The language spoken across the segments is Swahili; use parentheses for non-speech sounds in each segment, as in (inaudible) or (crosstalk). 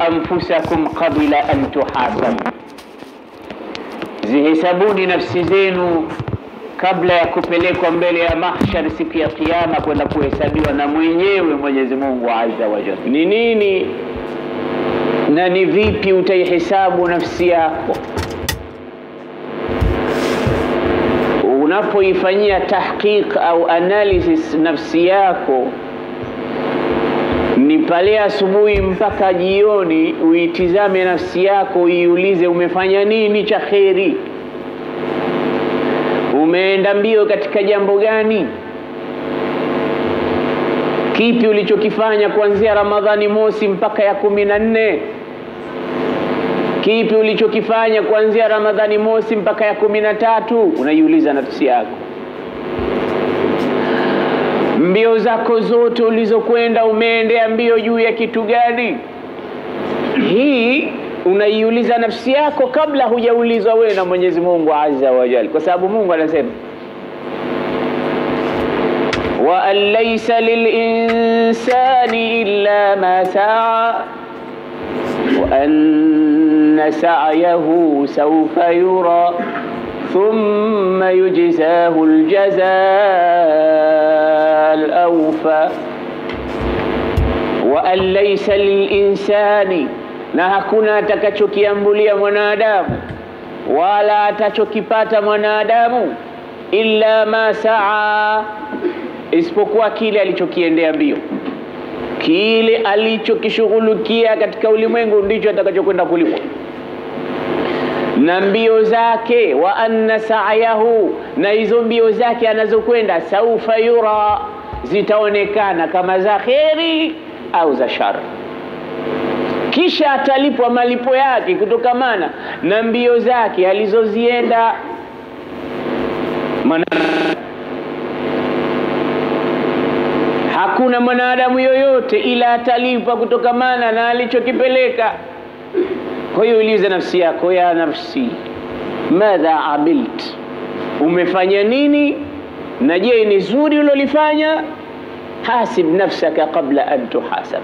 anfusakum qabla an tuhasabu, zihesabuni nafsi zenu kabla ya kupelekwa mbele ya mahshar siku ya Kiyama kwenda kuhesabiwa na mwenyewe Mwenyezi Mungu azza wa jalla. Ni nini na ni vipi utaihesabu nafsi yako unapoifanyia tahqiq au analysis nafsi yako pale asubuhi mpaka jioni, uitizame nafsi yako, uiulize umefanya nini cha kheri, umeenda mbio katika jambo gani, kipi ulichokifanya kuanzia Ramadhani mosi mpaka ya kumi na nne? Kipi ulichokifanya kuanzia Ramadhani mosi mpaka ya kumi na tatu? Unaiuliza nafsi yako mbio zako zote ulizokwenda umeendea mbio juu ya kitu gani? Hii unaiuliza nafsi yako kabla hujaulizwa wewe na Mwenyezi Mungu azza wa jalla, kwa sababu Mungu anasema wa an laysa lilinsani illa ma saa wa anna sa'yahu sawfa yura thumma yujzahu الجزاء الأوفى. wa an للإنسان na hakuna atakachokiambulia mwanadamu wala atachokipata mwanadamu illa ma saa, isipokuwa kile alichokiendea mbio, kile alichokishughulikia katika ulimwengu ndicho atakachokwenda kulipwa na mbio zake. Wa anna sa'yahu, na hizo mbio zake anazokwenda, saufa yura, zitaonekana kama za kheri au za shari, kisha atalipwa malipo yake kutokamana na mbio zake alizozienda. Hakuna mwanadamu yoyote ila atalipwa kutokamana na alichokipeleka. Kwa hiyo ulize nafsi yako, ya nafsi, madha amilt, umefanya nini? Na je, ni zuri ulolifanya? Hasib nafsaka qabla an tuhasab,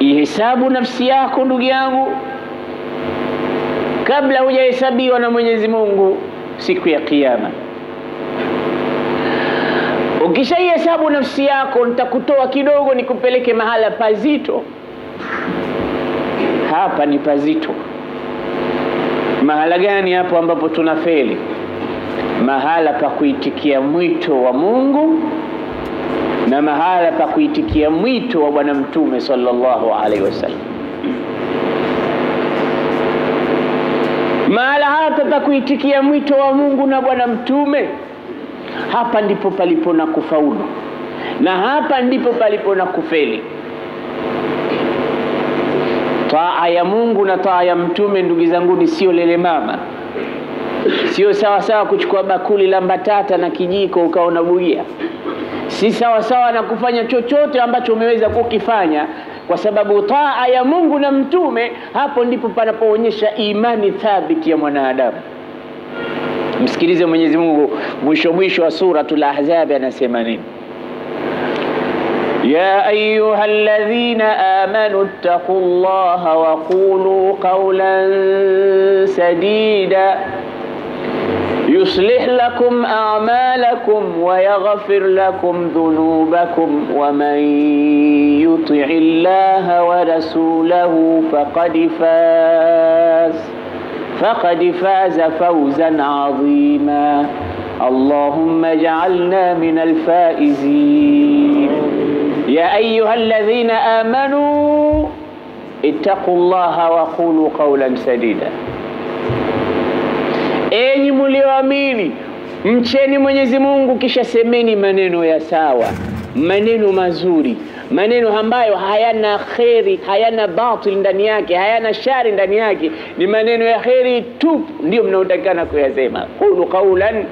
ihesabu nafsi yako ndugu yangu kabla hujahesabiwa na Mwenyezi Mungu siku ya Kiyama. Ukishaihesabu nafsi yako, nitakutoa kidogo nikupeleke mahala pazito. Hapa ni pazito. Mahala gani hapo ambapo tuna feli? Mahala pa kuitikia mwito wa Mungu na mahala pa kuitikia mwito wa Bwana Mtume sallallahu alaihi wasallam. Mahala hapa pa kuitikia mwito wa Mungu na Bwana Mtume, hapa ndipo palipo na kufaulu na hapa ndipo palipo na kufeli. Taa ya Mungu na taa ya Mtume, ndugu zangu, ni sio lele mama, sio sawa sawa kuchukua bakuli la mbatata na kijiko ukaona bugia, si sawa sawa na kufanya chochote ambacho umeweza kukifanya, kwa sababu taa ya Mungu na Mtume, hapo ndipo panapoonyesha imani thabiti ya mwanadamu. Msikilize Mwenyezi Mungu mwisho mwisho wa Suratul Ahzab anasema nini? يا أيها الذين آمنوا اتقوا الله وقولوا قولا سديدا. يصلح لكم أعمالكم ويغفر لكم ذنوبكم. ومن يطع الله ورسوله فقد فاز فقد فاز فوزا عظيما. اللهم اجعلنا من الفائزين. يا أيها الذين آمنوا اتقوا الله وقولوا قولا سديدا enyi mlioamini mcheni Mwenyezi Mungu kisha semeni maneno ya sawa maneno mazuri maneno ambayo hayana kheri hayana batil ndani yake hayana shari ndani yake ni maneno ya kheri tu ndio mnaotakikana kuyasema qulu qawlan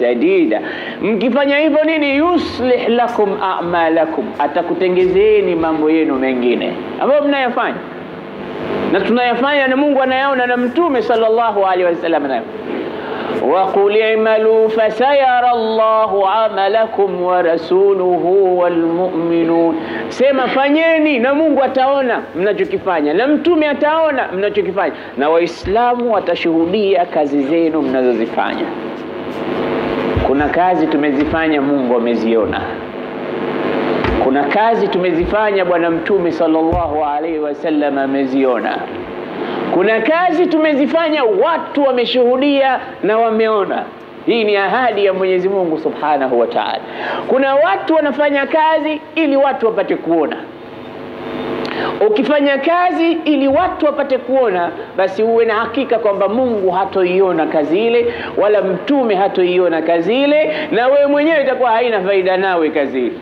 sadida. Mkifanya hivyo nini? yuslih lakum a'malakum, atakutengezeni mambo yenu mengine ambayo mnayafanya na tunayafanya na Mungu anayaona na Mtume sallallahu alaihi wasallam nayo. fasayara Allahu amalakum wa rasuluhu walmu'minun, sema fanyeni na Mungu ataona mnachokifanya na mtume ataona mnachokifanya na Waislamu watashuhudia kazi zenu mnazozifanya. Kuna kazi tumezifanya, Mungu ameziona. Kuna kazi tumezifanya, Bwana Mtume sallallahu alaihi wasallam ameziona. Kuna kazi tumezifanya, watu wameshuhudia na wameona. Hii ni ahadi ya Mwenyezi Mungu Subhanahu wa Ta'ala. Kuna watu wanafanya kazi ili watu wapate kuona. Ukifanya kazi ili watu wapate kuona, basi uwe na hakika kwamba Mungu hatoiona kazi ile, wala mtume hatoiona kazi ile, na wewe mwenyewe itakuwa haina faida nawe kazi ile.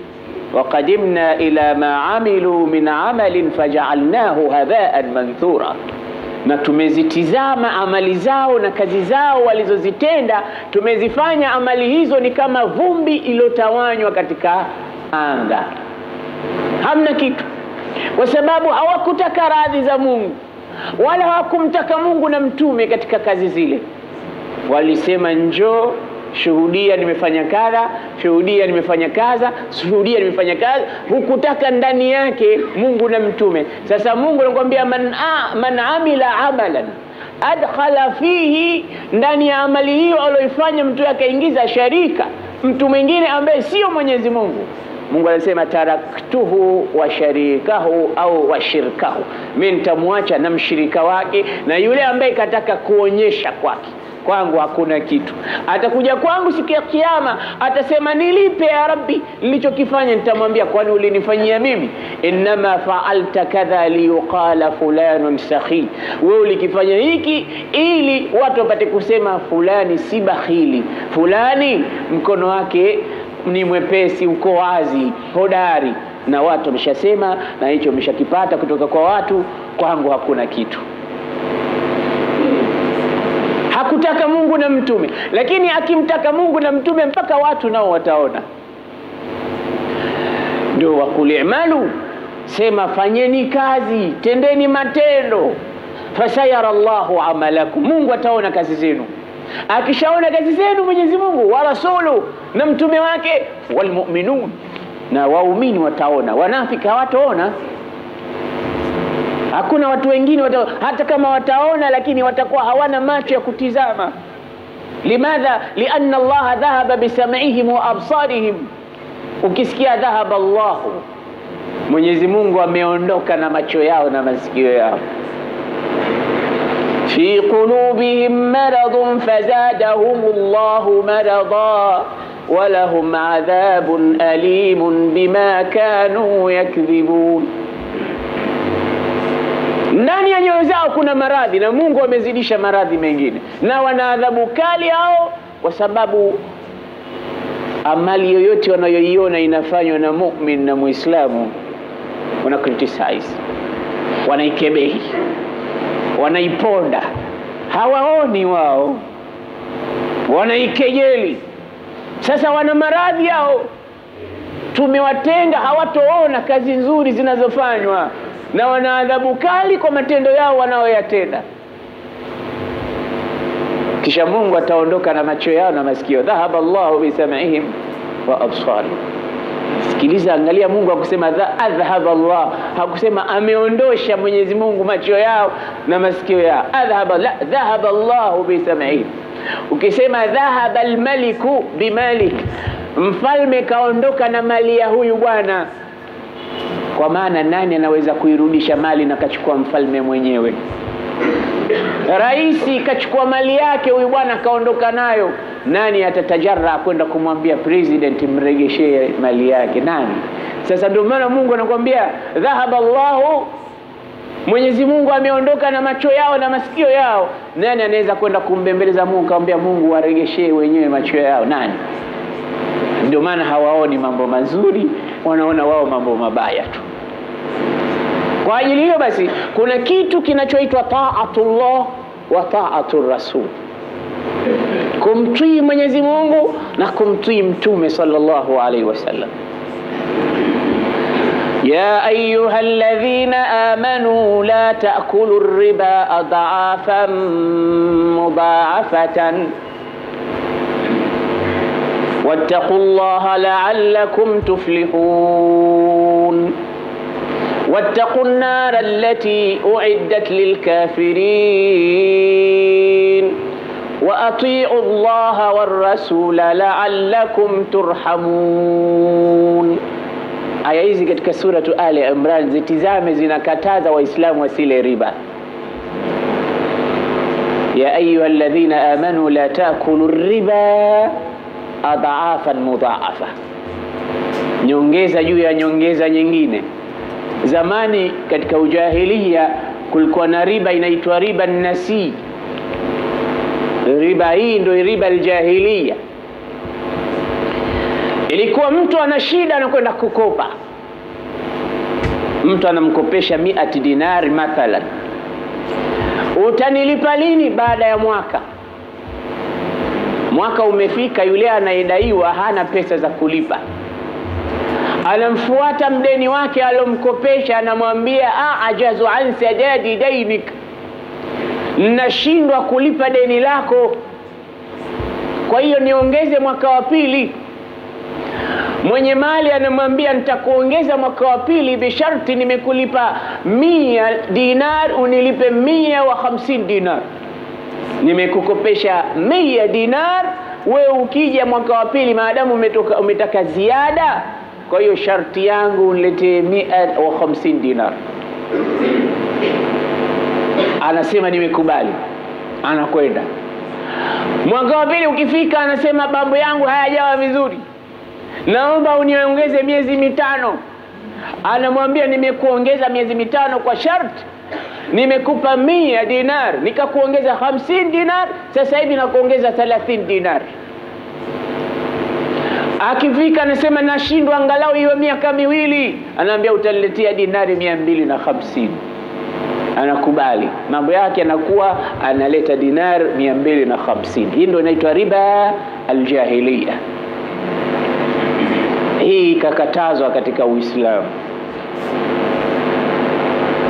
waqadimna ila ma amilu min amalin fajaalnahu habaan manthura. Na tumezitizama amali zao na kazi zao walizozitenda, tumezifanya amali hizo ni kama vumbi iliyotawanywa katika anga, hamna kitu, kwa sababu hawakutaka radhi za Mungu wala hawakumtaka Mungu na mtume katika kazi zile. Walisema njoo shuhudia nimefanya kadha, shuhudia nimefanya kadha, shuhudia nimefanya kadha. Hukutaka ndani yake Mungu na mtume. Sasa Mungu anakuambia man, man amila amalan adkhala fihi, ndani ya amali hiyo aliyoifanya mtu akaingiza sharika, mtu mwingine ambaye sio Mwenyezi Mungu. Mungu anasema taraktuhu wa sharikahu au wa shirkahu, mimi nitamwacha na mshirika wake na yule ambaye kataka kuonyesha kwake kwangu hakuna kitu. Atakuja kwangu siku ya Kiyama, atasema nilipe ya Rabbi nilichokifanya. Nitamwambia kwani ulinifanyia mimi? innama faalta kadha liyuqala fulanun sakhi, wewe ulikifanya hiki ili watu wapate kusema fulani si bakhili, fulani mkono wake ni mwepesi, uko wazi, hodari, na watu wameshasema, na hicho wameshakipata kutoka kwa watu. Kwangu hakuna kitu hakutaka Mungu na mtume, lakini akimtaka Mungu na mtume mpaka watu nao wataona. Ndio wakul i'malu, sema fanyeni kazi, tendeni matendo, fasayara Allahu amalakum, Mungu ataona kazi zenu. Akishaona kazi zenu Mwenyezi Mungu wa rasulu na mtume wake, walmu'minun, na waumini wataona, wanafiki hawataona hakuna watu wengine wata, hata kama wataona lakini watakuwa hawana macho ya kutizama. Limadha? lianna Allaha dhahaba bisam'ihim wa absarihim. Ukisikia dhahaba Allahu, Mwenyezi Mungu ameondoka na macho yao na masikio yao. Fi qulubihim maradun fazadahum Allahu marada walahum adhabun alimun bima kanu yakdhibun ndani ya nyoyo zao kuna maradhi na Mungu amezidisha maradhi mengine, na wana adhabu kali hao, kwa sababu amali yoyote wanayoiona inafanywa na mumin na Muislamu wana criticize, wanaikebehi, wanaiponda, hawaoni wao, wanaikejeli. Sasa wana maradhi yao, tumewatenga, hawatoona kazi nzuri zinazofanywa na wana adhabu kali kwa matendo yao wanaoyatenda. Kisha Mungu ataondoka na macho yao na masikio, dhahaba Allahu bisam'ihim wa absarihim. Sikiliza, angalia, Mungu hakusema adhhaba Allah, hakusema ameondosha Mwenyezi Mungu macho yao na masikio yao. Adhhaba la, dhahaba Allahu bisam'ihim. Ukisema dhahaba almaliku bimalik, mfalme kaondoka na mali ya huyu bwana kwa maana nani anaweza kuirudisha mali na kachukua mfalme mwenyewe? Raisi kachukua mali yake, huyu bwana kaondoka nayo. Nani atatajara kwenda kumwambia president mregeshee mali yake? Nani? Sasa ndio maana Mungu anakuambia dhahaba Allahu, Mwenyezi Mungu ameondoka na macho yao na masikio yao. Nani anaweza kwenda kumbembeleza Mungu kamwambia Mungu waregeshee wenyewe macho yao? Nani? Ndio maana hawaoni mambo mazuri, wanaona wao mambo mabaya tu. Kwa ajili hiyo basi, kuna kitu kinachoitwa taatullah wa taatu rasul, kumtii Mwenyezi Mungu na kumtii Mtume sallallahu alaihi wasallam. ya ayuha alladhina amanu la taakulu riba adafan mudaafatan wattaqu llaha la'allakum tuflihun. Wattaqu nnara allati uiddat lilkafirin atiu llaha warrasula la'allakum turhamun. Aya hizi katika suratu Ali Imran zitizame, zinakataza Waislamu wasile riba. ya ayuha alladhina amanu la taakulu riba adhaafan mudhaafa, nyongeza juu ya nyongeza nyingine. Zamani katika ujahilia kulikuwa na riba inaitwa riba nasi. Riba hii ndio riba aljahiliya. Ilikuwa mtu ana shida, anakwenda kukopa, mtu anamkopesha miati dinari mathalan, utanilipa lini? Baada ya mwaka. Mwaka umefika, yule anayedaiwa hana pesa za kulipa, anamfuata mdeni wake alomkopesha, anamwambia ajazu an sadadi dainik, nashindwa kulipa deni lako, kwa hiyo niongeze mwaka wa pili. Mwenye mali anamwambia nitakuongeza mwaka wa pili bisharti nimekulipa mia dinar, unilipe mia wa hamsini dinar. Nimekukopesha mia dinar, we ukija mwaka wa pili, maadamu umetoka umetaka ziada, kwa hiyo sharti yangu uniletee mia wa hamsini dinar. Anasema nimekubali, anakwenda. Mwaka wa pili ukifika, anasema mambo yangu hayajawa vizuri. Naomba uniongeze miezi mitano. Anamwambia nimekuongeza miezi mitano kwa sharti, nimekupa mia dinar. Nikakuongeza hamsini dinar, sasa hivi nakuongeza thelathini dinar. Akifika anasema nashindwa angalau hiyo miaka miwili, anaambia utaniletea dinari mia mbili na hamsini. Anakubali, mambo yake anakuwa analeta dinar mia mbili na hamsini. Hii ndio inaitwa riba aljahilia Hii ikakatazwa katika Uislamu.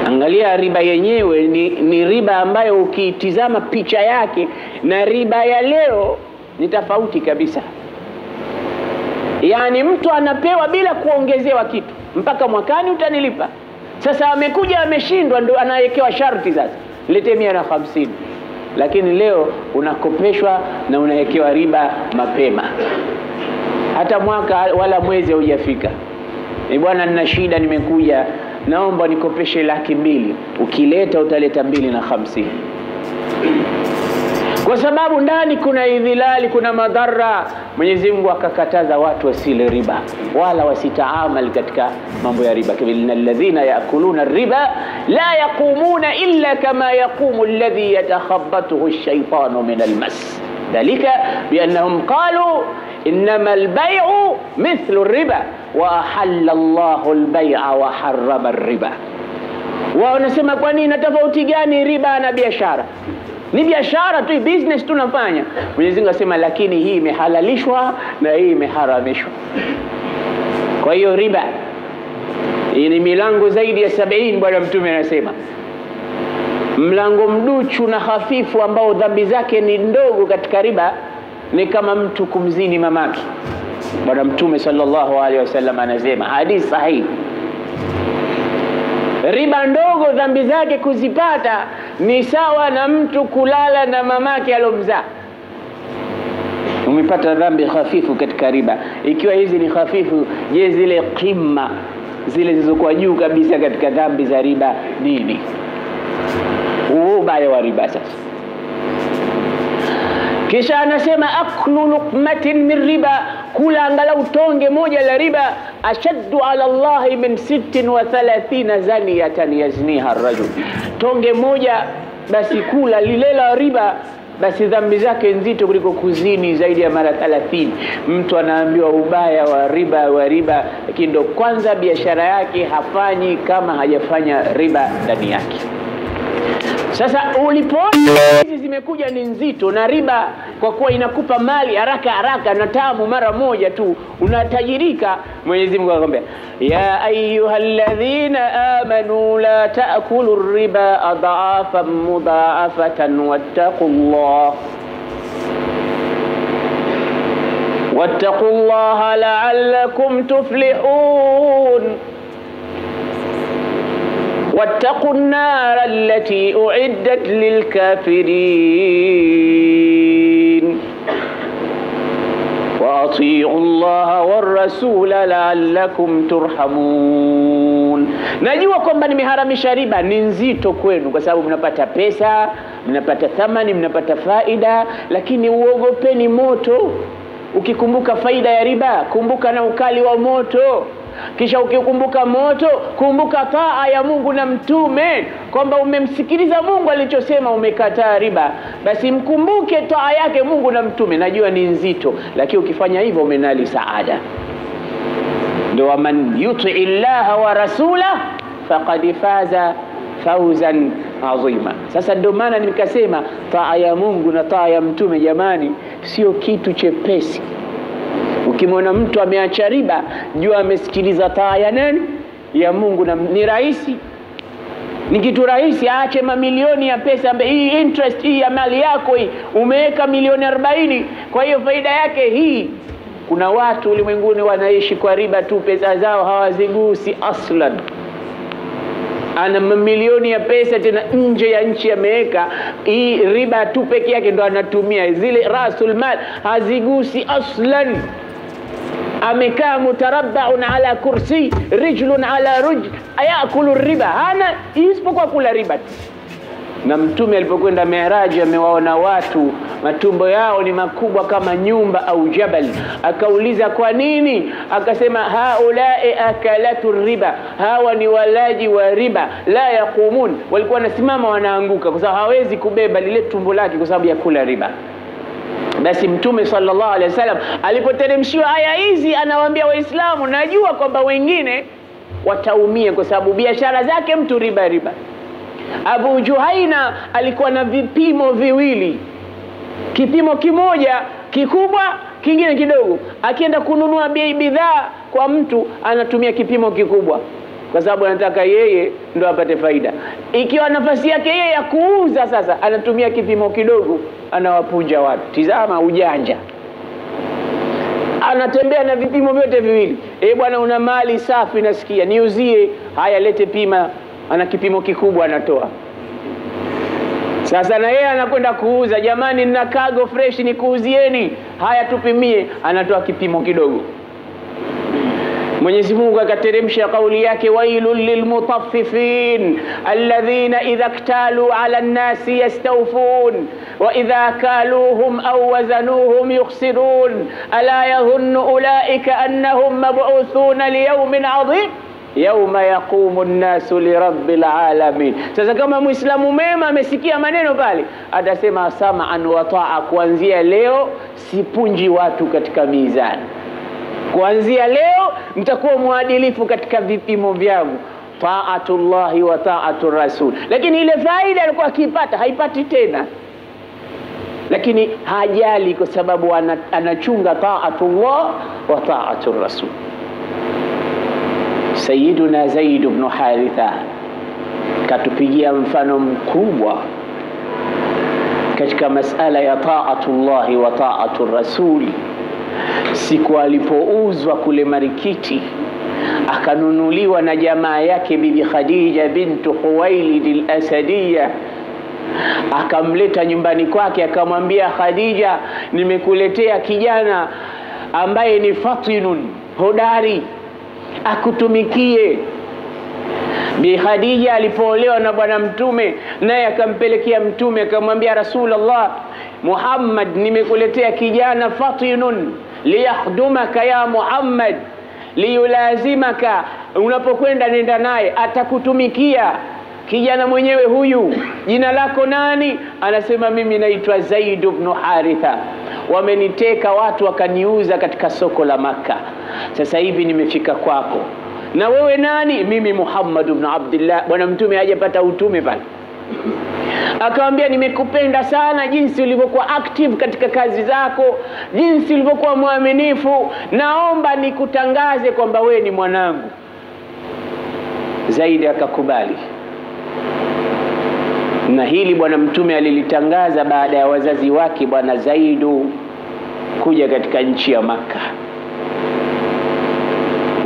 Angalia riba yenyewe ni, ni riba ambayo ukitizama picha yake na riba ya leo ni tofauti kabisa. Yaani mtu anapewa bila kuongezewa kitu, mpaka mwakani utanilipa. Sasa amekuja ameshindwa, ndo anawekewa sharti sasa, lete mia na hamsini. Lakini leo unakopeshwa na unawekewa riba mapema hata mwaka wala mwezi haujafika. Ni bwana, nina shida, nimekuja, naomba nikopeshe laki mbili. Ukileta utaleta mbili na hamsini, kwa sababu ndani kuna idhilali, kuna madhara. Mwenyezi Mungu akakataza watu wasile riba wala wasitaamal katika mambo ya riba, inna alladhina yakuluna riba la yaqumuna illa kama yaqumu alladhi yatakhabbathu ash-shaytanu min al-mas dhalika biannahum qalu mithlu riba wa ahalla Allahu albay'a wa harrama riba. Wao wanasema kwa nini, gani riba na biashara? Ni biashara tu, business tunafanya. Mwenyezi Mungu asema, lakini hii imehalalishwa na hii imeharamishwa. Kwa hiyo riba ni milango zaidi ya sabini. Bwana Mtume anasema mlango mduchu na hafifu ambao dhambi zake ni ndogo katika riba ni kama mtu kumzini mamake. Bwana Mtume sallallahu alaihi wasallam anasema, hadithi sahihi, riba ndogo dhambi zake kuzipata ni sawa na mtu kulala na mamake alomzaa. Umepata dhambi hafifu katika riba. Ikiwa hizi ni hafifu, je, zile qima zile zilizokuwa juu kabisa katika dhambi za riba nini? Ubaya wa riba sasa kisha anasema aklu luqmatin min riba, kula angalau tonge moja la riba, ashaddu ala llahi min sittin wa thalathina zaniyatan yazniha rajul, tonge moja basi kula lile la riba, basi dhambi zake nzito kuliko kuzini zaidi ya mara 30. Mtu anaambiwa ubaya wa riba wa riba, lakini ndo kwanza biashara yake hafanyi kama hajafanya riba ndani yake. Sasa ulipoona hizi zimekuja ni nzito na riba, kwa kuwa inakupa mali haraka haraka na tamu mara moja tu, unatajirika. Mwenyezi Mungu akwambia, ya ayyuhalladhina amanu la taakulu riba adhafan mudhaafatan wattaqullah wattaqu llaha la'allakum tuflihun واتقوا النار التي أعدت للكافرين. وأطيعوا الله والرسول لعلكم ترحمون. نجوا كم من مهارة مشاربة ننزيتو كوينو كسابو منبات بيسا منبات ثمن منبات فائدة لكن وغو بني موتو ukikumbuka faida ya riba kumbuka na ukali wa Kisha ukikumbuka moto, kumbuka taa ya Mungu na Mtume, kwamba umemsikiliza Mungu alichosema, umekataa riba, basi mkumbuke taa yake Mungu na Mtume. Najua ni nzito, lakini ukifanya hivyo umenali saada. ndo waman yuti llaha wa rasula faqad faza fauzan azima. Sasa ndio maana nikasema taa ya Mungu na taa ya Mtume, jamani, sio kitu chepesi. Ukimwona mtu ameacha riba, jua amesikiliza taa ya nani? Ya Mungu. Na ni rahisi, ni kitu rahisi, aache mamilioni ya pesa. ambaye Hii interest hii ya mali yako hii, umeweka milioni arobaini, kwa hiyo faida yake hii. Kuna watu ulimwenguni wanaishi kwa riba tu, pesa zao hawazigusi aslan ana mamilioni ya pesa tena nje ya nchi ameweka hii riba tu peke yake ndo anatumia zile rasul mal hazigusi aslan amekaa mutarabbaun ala kursi rijlun ala ruj ayakulu riba. Hana isipokuwa kula riba na mtume alipokwenda miraji amewaona watu matumbo yao ni makubwa kama nyumba au jabal. Akauliza kwa nini? Akasema haulai akalatu riba hawa ni walaji wa riba la yaqumun. Walikuwa wanasimama wanaanguka kwa sababu hawezi kubeba lile tumbo lake kwa sababu ya kula riba basi mtume sallallahu alaihi wasallam alipoteremshiwa aya hizi anawaambia waislamu najua kwamba wengine wataumia kwa sababu biashara zake mtu riba riba Abu Juhaina alikuwa na vipimo viwili, kipimo kimoja kikubwa, kingine kidogo. Akienda kununua bidhaa kwa mtu anatumia kipimo kikubwa, kwa sababu anataka yeye ndo apate faida. Ikiwa nafasi yake yeye ya kuuza, sasa anatumia kipimo kidogo, anawapunja watu. Tizama ujanja, anatembea na vipimo vyote viwili. E bwana, una mali safi, nasikia niuzie. Haya, lete pima ana kipimo kikubwa anatoa. Sasa na yeye anakwenda kuuza, jamani, nina cargo fresh nikuuzieni, haya tupimie, anatoa kipimo kidogo. Mwenyezi Mungu akateremsha kauli yake, wailul lilmutaffifin alladhina idha ktalu ala nnasi yastawfun wa idha kaluhum au wazanuhum yukhsirun ala yadhunnu ulaika annahum mab'uthuna liyawmin adhim yauma yaqumu nnasu lirabbil alamin. Sasa kama mwislamu mema amesikia maneno pale, atasema samaan wa taa, kuanzia leo sipunji watu katika mizani, kuanzia leo mtakuwa mwadilifu katika vipimo vyangu taatullahi wa taatu rasul. Lakini ile faida alikuwa akipata haipati tena, lakini hajali kwa sababu anachunga taatullah wa taatu rasul. Sayyiduna Zaid ibn Haritha katupigia mfano mkubwa katika masala ya taatullahi wa taatu rasuli. Siku alipouzwa kule Marikiti, akanunuliwa na jamaa yake Bibi Khadija bintu Khuwailid al-Asadiya, akamleta nyumbani kwake, akamwambia Khadija, nimekuletea kijana ambaye ni fatinun hodari akutumikie. Bi Khadija alipoolewa na bwana mtume, naye akampelekea mtume akamwambia, Rasulullah Muhammad, nimekuletea kijana fatinun liyakhdumaka ya Muhammad, liyulazimaka, unapokwenda nenda naye, atakutumikia. Kijana mwenyewe huyu, jina lako nani? Anasema mimi naitwa Zaid ibn Haritha, wameniteka watu wakaniuza katika soko la Makka, sasa hivi nimefika kwako. Na wewe nani? Mimi Muhammad ibn Abdullah. Bwana mtume hajapata utume pale, akamwambia nimekupenda sana, jinsi ulivyokuwa active katika kazi zako, jinsi ulivyokuwa mwaminifu, naomba nikutangaze kwamba wewe ni mwanangu. Zaidi akakubali na hili bwana mtume alilitangaza baada ya wazazi wake bwana Zaidu kuja katika nchi ya Makka.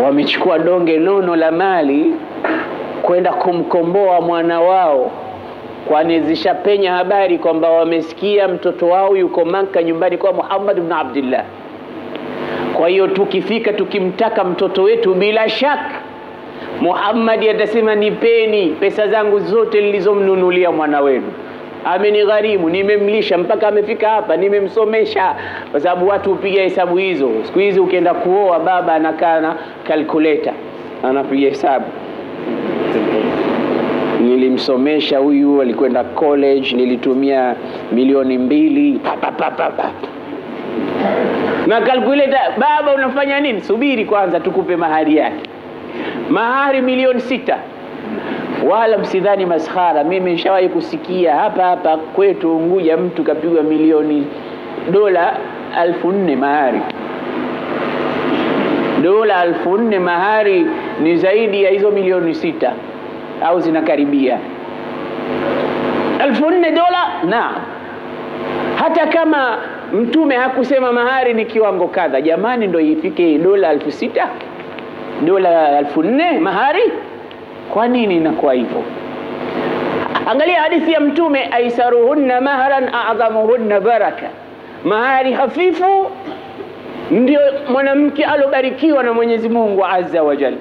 Wamechukua donge nono la mali kwenda kumkomboa mwana wao, kwani zishapenya habari kwamba wamesikia mtoto wao yuko Maka nyumbani kwa Muhammad ibn Abdullah. Kwa hiyo tukifika tukimtaka mtoto wetu, bila shaka Muhammad atasema nipeni pesa zangu zote nilizomnunulia mwana wenu amenigharimu, nimemlisha mpaka amefika hapa, nimemsomesha. Kwa sababu watu hupiga hesabu hizo siku hizi. Ukienda kuoa, baba anakaa na calculator anapiga hesabu, nilimsomesha huyu, alikwenda college, nilitumia milioni mbili pa, pa, pa, pa, na kalkuleta, Baba unafanya nini? Subiri kwanza tukupe mahari yake, mahari milioni sita wala msidhani maskhara. Mimi nishawahi kusikia hapa hapa kwetu Unguja, mtu kapigwa milioni dola alfu nne mahari. Dola alfu nne mahari ni zaidi ya hizo milioni sita au zinakaribia elfu nne dola. Na hata kama Mtume hakusema mahari ni kiwango kadha, jamani, ndo ifike dola alfu sita dola alfu nne mahari kwa nini inakuwa hivyo? Angalia hadithi ya Mtume, aisaruhunna mahran a'dhamuhunna baraka, mahari hafifu ndio mwanamke alobarikiwa na Mwenyezi Mungu azza wa jalla.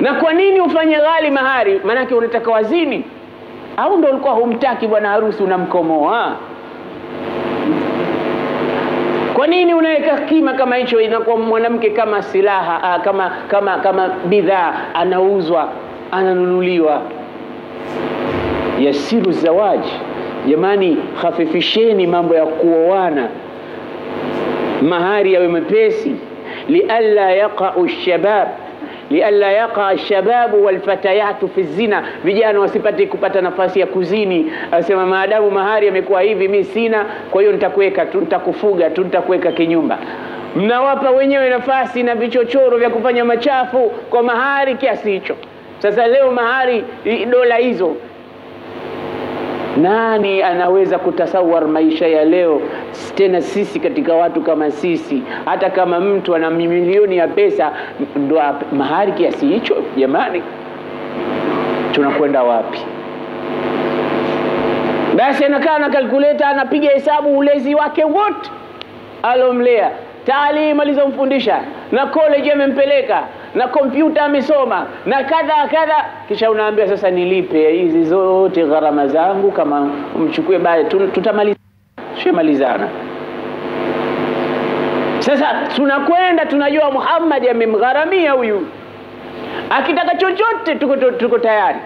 Na kwa nini ufanye ghali mahari? Maanake unataka wazini, au ndo ulikuwa humtaki bwana harusi, unamkomoa? Kwa nini unaweka kima kama hicho? Inakuwa mwanamke kama silaha, kama kama kama bidhaa, anauzwa, ananunuliwa. Yasiru zawaji, jamani, hafifisheni mambo ya kuoana, mahari yawe mepesi, lialla yaqau shabab lialla yaqa shababu walfatayatu fi zina, vijana wasipate kupata nafasi ya kuzini. Asema maadamu mahari yamekuwa hivi, mi sina, kwa hiyo nitakuweka tu, nitakufuga tu, nitakuweka kinyumba. Mnawapa wenyewe nafasi na vichochoro vya kufanya machafu kwa mahari kiasi hicho. Sasa leo mahari dola hizo nani anaweza kutasawar maisha ya leo? Tena sisi katika watu kama sisi, hata kama mtu ana milioni ya pesa ndo mahari kiasi hicho, jamani, tunakwenda wapi? Basi anakaa na kalkuleta, anapiga hesabu ulezi wake wote alomlea, taalimu alizomfundisha na college amempeleka na kompyuta amesoma na kadha kadha, kisha unaambia sasa nilipe hizi zote gharama zangu, kama mchukue baadaye, tutamaliza. Sasa tunakwenda tunajua Muhammad amemgharamia huyu, akitaka chochote tuko, tuko tayari.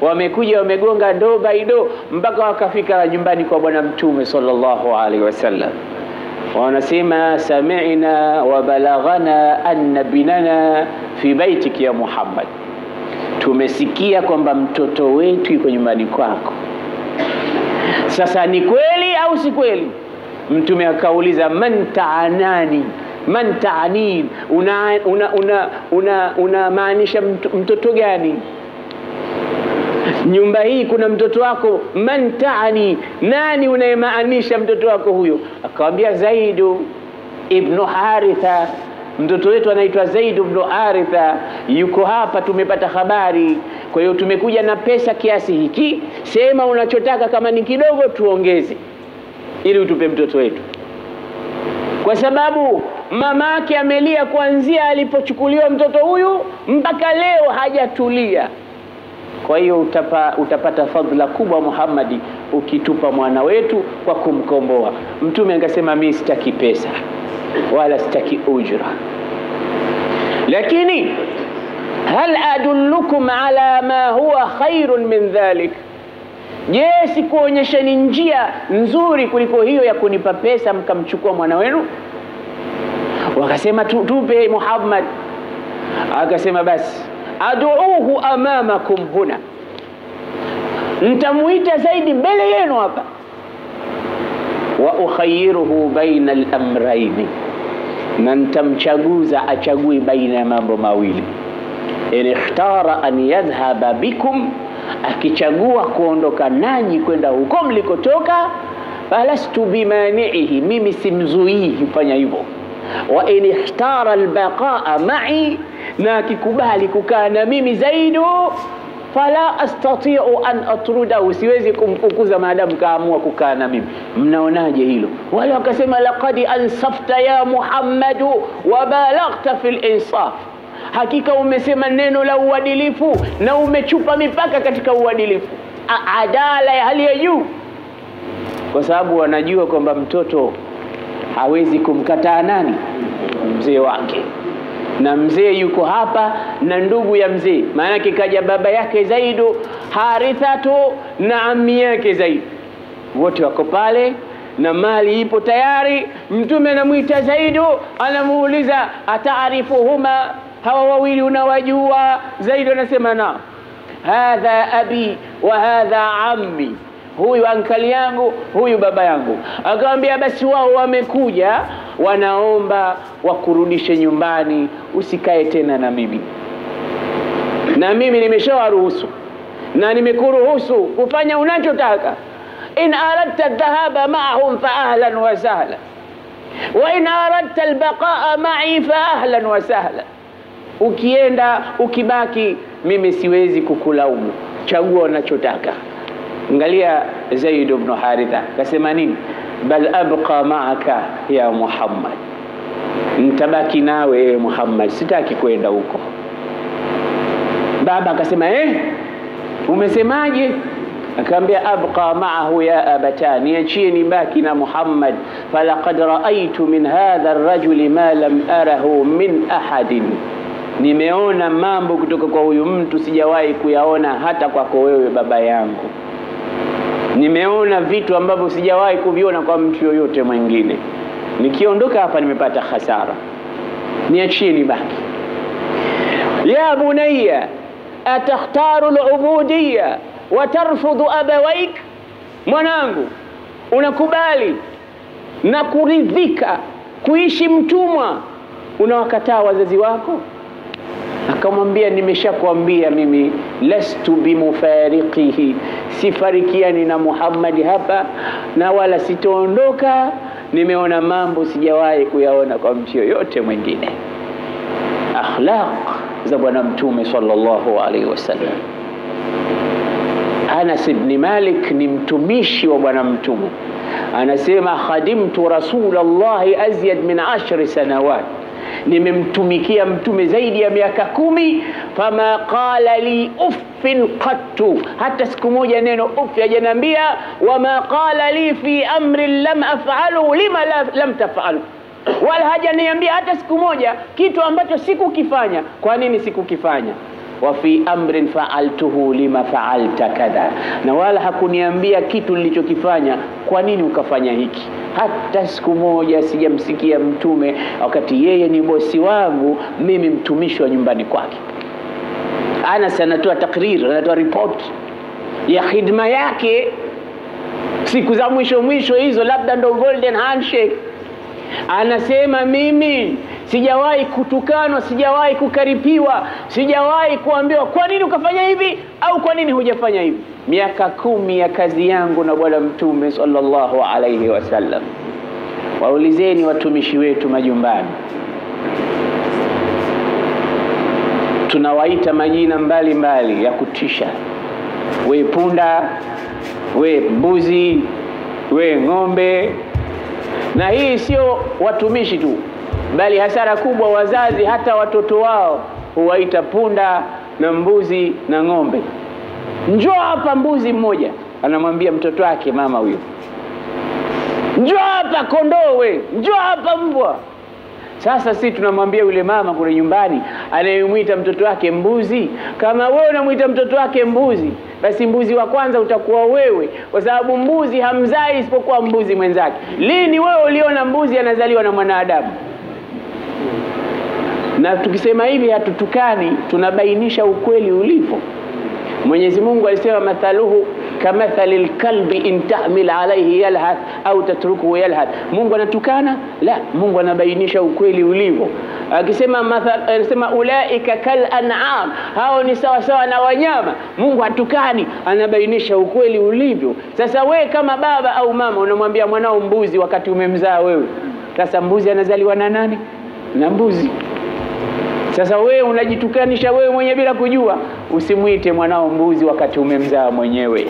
Wamekuja wamegonga do by do mpaka wakafika nyumbani kwa Bwana Mtume sallallahu alaihi wasallam wanasema sami'na wa balaghana anna binana fi baitik ya Muhammad, tumesikia kwamba mtoto wetu yuko nyumbani kwako. Sasa ni kweli au si kweli? Mtume akauliza man taanani man taanin, unamaanisha una, una, una, una mtoto gani? Nyumba hii kuna mtoto wako, man taani, nani unayemaanisha mtoto wako huyo? Akawambia Zaidu ibnu Haritha, mtoto wetu anaitwa Zaidu ibnu Haritha, yuko hapa, tumepata habari. Kwa hiyo tumekuja na pesa kiasi hiki, sema unachotaka, kama ni kidogo tuongeze, ili utupe mtoto wetu, kwa sababu mama mamake amelia kuanzia alipochukuliwa mtoto huyu mpaka leo hajatulia. Kwa hiyo utapa, utapata fadhila kubwa Muhammadi ukitupa mwana wetu kwa kumkomboa. Mtume angesema mimi sitaki pesa wala sitaki ujra, lakini hal adullukum ala ma huwa khairun min dhalik, je, sikuonyesheni njia nzuri kuliko hiyo ya kunipa pesa mkamchukua mwana wenu? Wakasema tupe Muhammad. Akasema basi aduuhu amamakum huna, ntamuita zaidi mbele yenu hapa. Wa ukhayiruhu baina al-amraini, na ntamchaguza achague baina ya mambo mawili. In ikhtara an yadhhaba bikum, akichagua kuondoka nanyi kwenda huko mlikotoka, falastu bimaniihi, mimi simzuii kufanya hivyo. Wa in ikhtara albaqaa mai, na akikubali kukaa na mimi Zaidu, fala astatiu an atrudahu, siwezi kumfukuza maadamu kaamua kukaa na mimi. Mnaonaje hilo? Wale wakasema laqad ansafta ya Muhammadu wa balaghta fil insaf Hakika umesema neno la uadilifu na umechupa mipaka katika uadilifu, adala ya hali ya juu, kwa sababu wanajua kwamba mtoto hawezi kumkataa nani? Mzee wake, na mzee yuko hapa na ndugu ya mzee, maanake kaja baba yake Zaidu, Harithatu na ami yake Zaidu, wote wako pale na mali ipo tayari. Mtume anamwita Zaidu, anamuuliza ataarifuhuma? Hawa wawili unawajua? Zaidu anasema na hadha abi wa hadha ammi, huyu ankali yangu, huyu baba yangu. Akamwambia basi wao wamekuja, wanaomba wakurudishe nyumbani, usikae tena na mimi, na mimi nimeshawaruhusu na nimekuruhusu kufanya unachotaka. in aradta dhahaba maahum fa ahlan wa sahla wa in aradta albaqaa mai fa ahlan wa sahla Ukienda ukibaki, mimi siwezi kukulaumu, chagua unachotaka. Angalia Zaid ibn Haritha akasema nini? bal abqa maaka ya Muhammad, ntabaki nawe ewe Muhammad, sitaki kwenda huko. Baba akasema eh, umesemaje? Akamwambia abqa maahu ya abata, niachie nibaki na Muhammad. falaqad raaitu min hadha arrajuli ma lam arahu min ahadin Nimeona mambo kutoka kwa huyu mtu sijawahi kuyaona hata kwako wewe baba yangu. Nimeona vitu ambavyo sijawahi kuviona kwa mtu yoyote mwingine. Nikiondoka hapa nimepata hasara, niachie nibaki. ya bunayya atakhtaru al-ubudiyya wa tarfudhu abawaik, mwanangu, unakubali na kuridhika kuishi mtumwa, unawakataa wazazi wako? Akamwambia, nimeshakwambia mimi, lastu bimufariqihi, sifarikiani na Muhammadi hapa na wala sitoondoka. Nimeona mambo sijawahi kuyaona kwa mtu yoyote mwingine. Akhlaq za Bwana Mtume sallallahu alaihi wasallam. Anas ibn Malik ni mtumishi wa Bwana Mtume, anasema khadimtu rasulallahi azyad min ashri sanawat nimemtumikia mtume zaidi ya miaka kumi. fama qala li uffin qattu, hata siku moja neno uff hajaniambia. wama qala li fi amrin lam af'alu lima la, lam taf'alu, wala hajaniambia hata siku moja kitu ambacho sikukifanya, kwa nini sikukifanya wa fi amrin faaltuhu lima faalta kadha, na wala hakuniambia kitu nilichokifanya, kwa nini ukafanya hiki. Hata siku moja sijamsikia Mtume wakati yeye ni bosi wangu mimi, mtumishi wa nyumbani kwake. Anas anatoa takrir, anatoa ripoti ya khidma yake siku za mwisho mwisho hizo, labda ndo golden handshake. Anasema mimi sijawahi kutukanwa, sijawahi kukaripiwa, sijawahi kuambiwa kwa nini ukafanya hivi au kwa nini hujafanya hivi. Miaka kumi ya kazi yangu na Bwana Mtume sallallahu alaihi wasallam. Waulizeni watumishi wetu majumbani, tunawaita majina mbalimbali mbali ya kutisha, we punda, we mbuzi, we ng'ombe. Na hii sio watumishi tu bali hasara kubwa, wazazi hata watoto wao huwaita punda na mbuzi na ng'ombe. Njoo hapa mbuzi mmoja, anamwambia mtoto wake mama huyo, njoo hapa kondoo, we njoo hapa mbwa. Sasa si tunamwambia yule mama kule nyumbani anayemwita mtoto wake mbuzi, kama wewe unamwita mtoto wake mbuzi, basi mbuzi wa kwanza utakuwa wewe, kwa sababu mbuzi hamzai isipokuwa mbuzi mwenzake. Lini wewe uliona mbuzi anazaliwa na mwanadamu? na tukisema hivi hatutukani, tunabainisha ukweli ulipo Mwenyezi Mungu alisema mathaluhu kamathali lkalbi in tahmil alaihi yalhath au tatrukuhu yalhath. Mungu anatukana? La, Mungu anabainisha ukweli ulivyo. Akisema anasema ulaika kal an'am, hao ni sawa sawa na wanyama. Mungu hatukani, anabainisha ukweli ulivyo. Sasa we kama baba au mama unamwambia mwanao mbuzi wakati umemzaa wewe, sasa mbuzi anazaliwa na nani? Na mbuzi. Sasa wewe unajitukanisha wewe mwenyewe bila kujua. Usimwite mwanao mbuzi wakati umemzaa mwenyewe.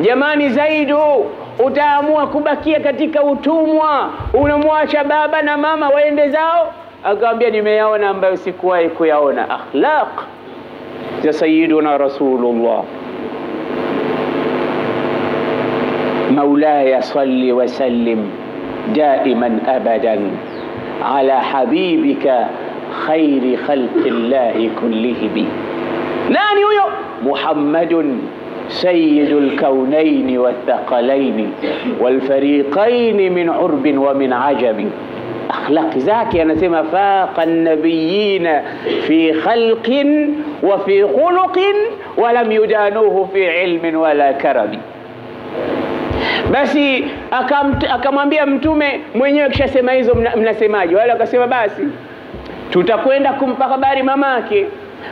Jamani, Zaidu, utaamua kubakia katika utumwa, unamwacha baba na mama waende zao? Akawambia, nimeyaona ambayo sikuwahi kuyaona, akhlaq za Sayyiduna Rasulullah. Maulaya salli wa sallim daiman abadan ala habibika khairi khalqi llahi kullihim. Nani huyo? Muhammadun sayyidul kaunaini wathaqalaini walfariqaini min urbin wa min ajabin. Akhlaqi zake anasema faqa nabiyina fi khalqin wa fi khuluqin wa lam yudanuhu fi ilmin wala karabi. Basi akamwambia Mtume mwenyewe, kishasema hizo mnasemaje? Wale akasema basi tutakwenda kumpa habari mamake,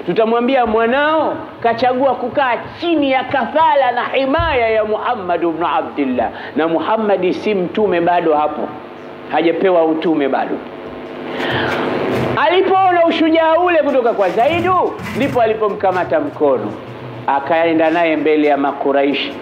tutamwambia mwanao kachagua kukaa chini ya kafala na himaya ya Muhammad ibn Abdullah, na Muhammad si mtume bado, hapo hajapewa utume bado. Alipoona ushujaa ule kutoka kwa Zaidu, ndipo alipomkamata mkono akaenda naye mbele ya Makuraishi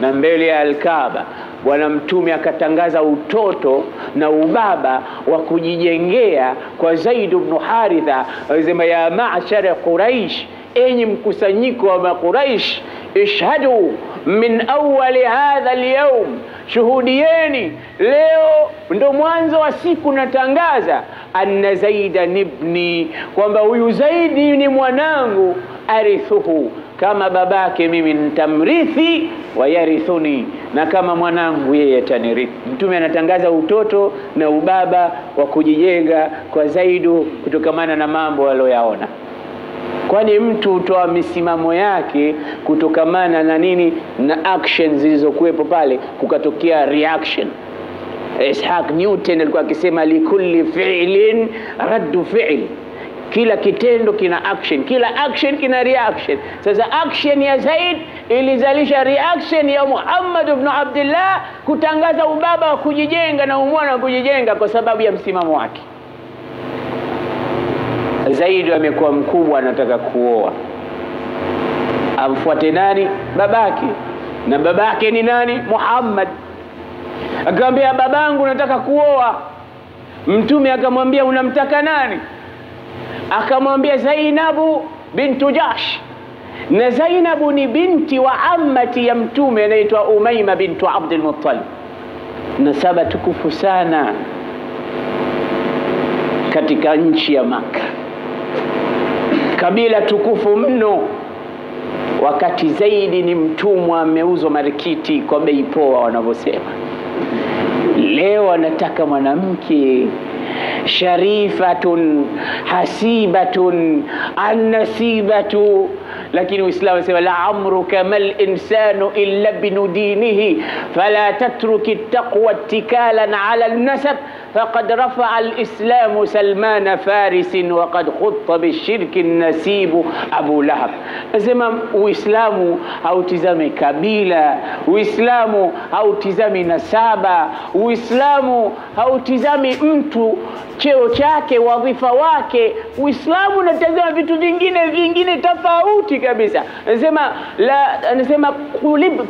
na mbele ya Alkaaba. Bwana Mtume akatangaza utoto na ubaba wa kujijengea kwa Zaid ibn Haritha, akasema ya ma'shara Quraish, enyi mkusanyiko wa Maquraish, ishhadu min awali hadha alyawm, shuhudieni leo ndo mwanzo wa siku natangaza, anna Zaidan ibni, kwamba huyu Zaidi ni mwanangu, arithuhu kama babake mimi nitamrithi, wayarithuni, na kama mwanangu yeye atanirithi. Mtume anatangaza utoto na ubaba wa kujijenga kwa Zaidu kutokamana na mambo aliyoyaona. Kwani mtu hutoa misimamo yake kutokamana na nini? Na action zilizokuwepo pale, kukatokea reaction. Ishaq Newton alikuwa akisema likulli fi'lin raddu fi'l kila kitendo kina action, kila action kina reaction. Sasa action ya Zaid ilizalisha reaction ya Muhammad ibn Abdullah kutangaza ubaba wa kujijenga na umwana wa kujijenga kwa sababu ya msimamo wake. Zaid amekuwa mkubwa, anataka kuoa, amfuate nani? Babake. Na babake ni nani? Muhammad. Akamwambia, babangu, nataka kuoa. Mtume akamwambia, unamtaka nani? akamwambia Zainabu bintu Jash, na Zainabu ni binti wa ammati ya Mtume anaitwa Umaima bintu Abdul Muttalib, nasaba tukufu sana katika nchi ya Maka, kabila tukufu mno. Wakati Zaidi ni mtumwa, ameuzwa marikiti kwa bei poa wanavyosema. Leo anataka mwanamke sharifatun hasibatun annasibatu, lakini Uislamu unasema la amruka mal insanu illa bnu dinihi fala tatruki taqwa tikalan ala lnasab faqad rafaa alislamu salmana farisin waqad khutta bishirki nasibu abu lahab. Nasema Uislamu hautizami kabila, Uislamu hautizami nasaba, Uislamu hautizami mtu cheo chake, wadhifa wake. Uislamu unatazama vitu vingine vingine tofauti kabisa. Anasema la, anasema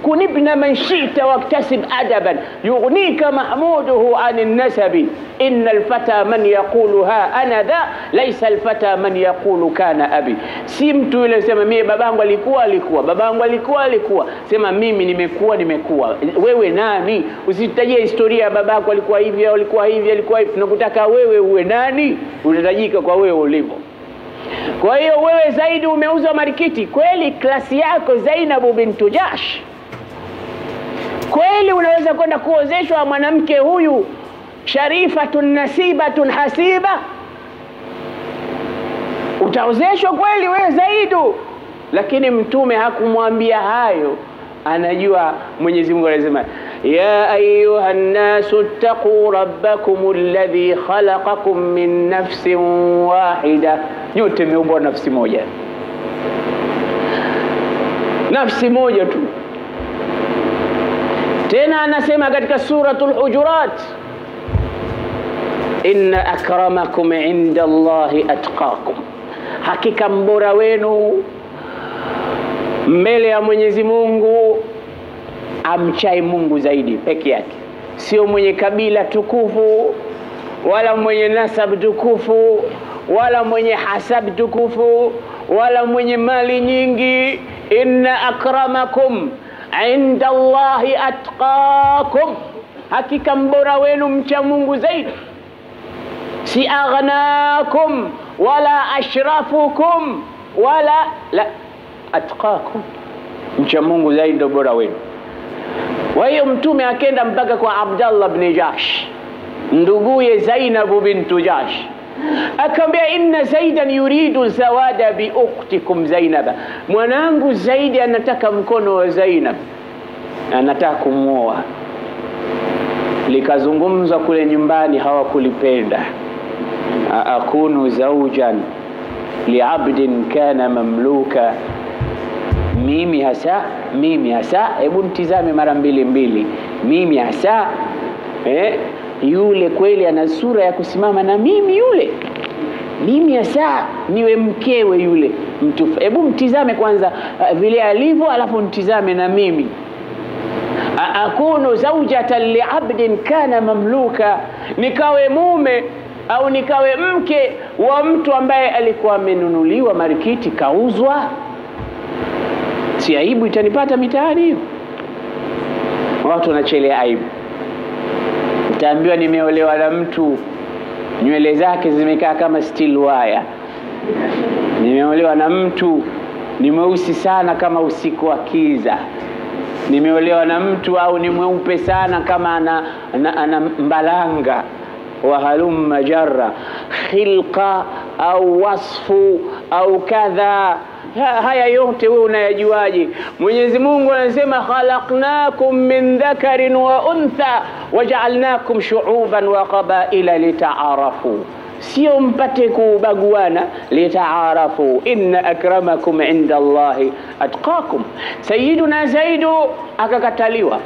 kunibna man shita waktasib adaban yughnika mahmuduhu an nasabi inna alfata man yaqulu ha ana dha laisa alfata man yaqulu kana abi. Si mtu yule sema mimi babangu alikuwa alikuwa babangu alikuwa alikuwa, sema mimi nimekuwa nimekuwa. Wewe nani? Usitajie historia ya babako alikuwa hivi alikuwa hivi alikuwa hivi. Tunakutaka wewe uwe nani, unatajika kwa wewe ulivyo. Kwa hiyo wewe Zaidi umeuzwa marikiti. Kweli, klasi yako Zainabu bintu Jash? Kweli, unaweza kwenda kuozeshwa mwanamke huyu sharifatun nasibatun hasiba, utaozeshwa kweli wewe Zaidu? Lakini Mtume hakumwambia hayo, anajua Mwenyezi Mungu anasema ya ayuha nnasu ttaquu rabbakum alladhi khalaqakum min nafsin wahida, nyote mmeumbwa nafsi moja, nafsi moja tu. Tena anasema katika suratul Hujurat, inna akramakum inda Allahi atqakum, hakika mbora wenu mbele ya Mwenyezi Mungu amchai Mungu zaidi peke yake, sio mwenye kabila tukufu wala mwenye nasab tukufu wala mwenye hasab tukufu wala mwenye mali nyingi. inna akramakum inda Allahi atqakum, hakika mbora wenu mcha Mungu zaidi, si aghnakum wala ashrafukum wala la atqakum, mcha Mungu zaidi ndio bora wenu. Kwa hiyo Mtume akenda mpaka kwa Abdallah bin Jash, nduguye Zainabu bintu Jash, akamwambia inna Zaidan yuridu zawada bi ukhtikum Zainaba, mwanangu Zaidi anataka mkono wa Zainab, anataka kumwoa. Likazungumzwa kule nyumbani, hawakulipenda. aakunu zaujan liabdin kana mamluka mimi hasa mimi hasa, hebu mtizame mara mbili mbili, mimi hasa eh, yule kweli ana sura ya kusimama na mimi yule, mimi hasa niwe mkewe yule mtu. Hebu mtizame kwanza uh, vile alivyo, alafu mtizame na mimi. Akunu zaujatan liabdin kana mamluka, nikawe mume au nikawe mke wa mtu ambaye alikuwa amenunuliwa marikiti, kauzwa si aibu itanipata mitaani hiyo? Watu wanachelea aibu. Nitaambiwa nimeolewa na mtu nywele zake zimekaa kama steel wire, nimeolewa na mtu ni mweusi sana kama usiku wa kiza, nimeolewa na mtu au ni mweupe sana kama ana, ana, ana mbalanga wa halumma khilqa au wasfu au kadha haya yote wewe unayajuaje? Mwenyezi Mungu anasema khalaqnakum min dhakarin wa untha wajaalnakum shuuban wa qabaila litaarafu, sio mpate kubaguana, litaarafu inna akramakum inda Allahi atqakum. Sayyiduna Zaidu akakataliwa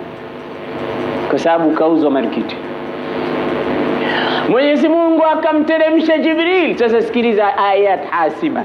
kwa sababu kauzwa marikiti. Mwenyezi Mungu akamteremsha Jibril. Sasa sikiliza ayat hasima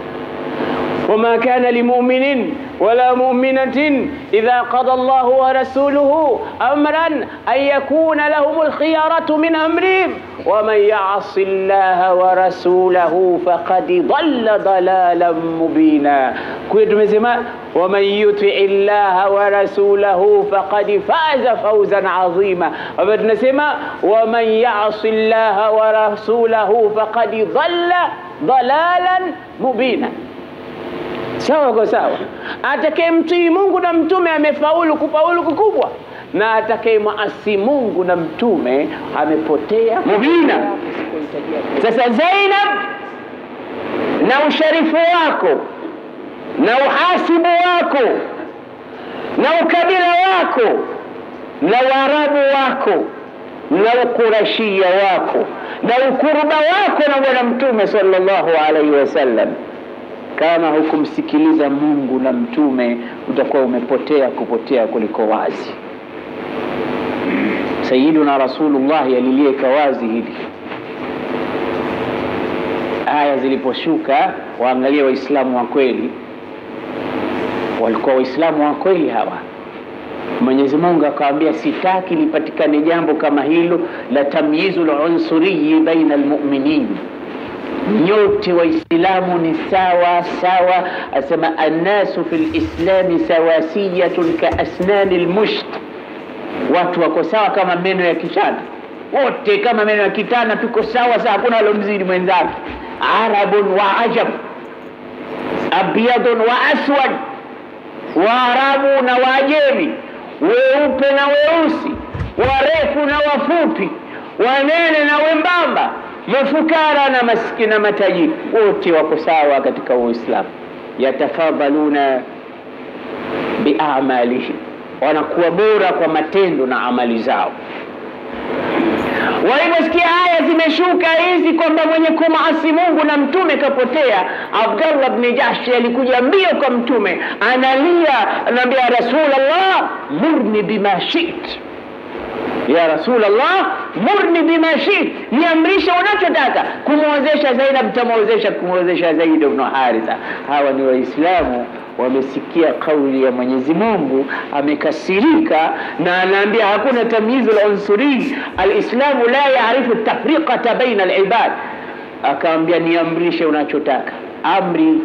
وما كان لمؤمن ولا مؤمنة إذا قضى الله ورسوله أمرا أن يكون لهم الخيارة من أمرهم. ومن يعص الله ورسوله فقد ضل ضلالا مبينا. ومن يطع الله ورسوله فقد فاز فوزا عظيما. ومن يعص الله ورسوله فقد ضل ضلالا مبينا. Sawa kwa sawa. Atakayemtii Mungu na mtume amefaulu kufaulu kukubwa, na atakayemwasi Mungu na mtume amepotea mubina. Sasa Zainab, na usharifu wako na uhasibu wako na ukabila wako na uarabu wako na ukurashia wako na ukuruba wako na bwana mtume sallallahu alaihi wasallam kama hukumsikiliza Mungu na mtume utakuwa umepotea kupotea kuliko wazi. Sayyiduna Rasulullah aliliweka wazi hili. Aya ziliposhuka, waangalie Waislamu wa kweli, walikuwa Waislamu wa kweli hawa. Mwenyezi Mungu akawaambia, sitaki lipatikane jambo kama hilo la tamyizul unsuriyi baina almu'minin nyote waislamu ni sawa sawa asema annasu fi lislami sawasiyatun ka asnani lmusht watu wako sawa kama meno ya kitana, wote kama meno ya kitana, tuko sawa sawa, hakuna walomzidi mwenzake. Arabun wa ajab, abyadun wa aswad, Waarabu na Waajemi, weupe na weusi, warefu na wafupi, wanene na wembamba, mafukara na maskini na matajiri, wote wako sawa katika Uislamu. Yatafadhaluna biamalihim, wanakuwa bora kwa matendo na amali zao. Waliposikia aya zimeshuka hizi kwamba mwenye kumaasi Mungu na mtume kapotea, Abdallah bni Jahshi alikuja mbio kwa mtume, analia, anaambia Rasulullah, murni bima shit ya Rasulullah, murni bima shit, niamrisha unachotaka. Kumwozesha Zainab tamwozesha, kumwozesha Zaid bnu Haritha. Hawa ni Waislamu wamesikia kauli ya Mwenyezi Mungu, amekasirika na anaambia hakuna tamyizu lunsuri, alislamu la yaarifu tafriqata baina alibad. Akaambia niamrishe unachotaka. Amri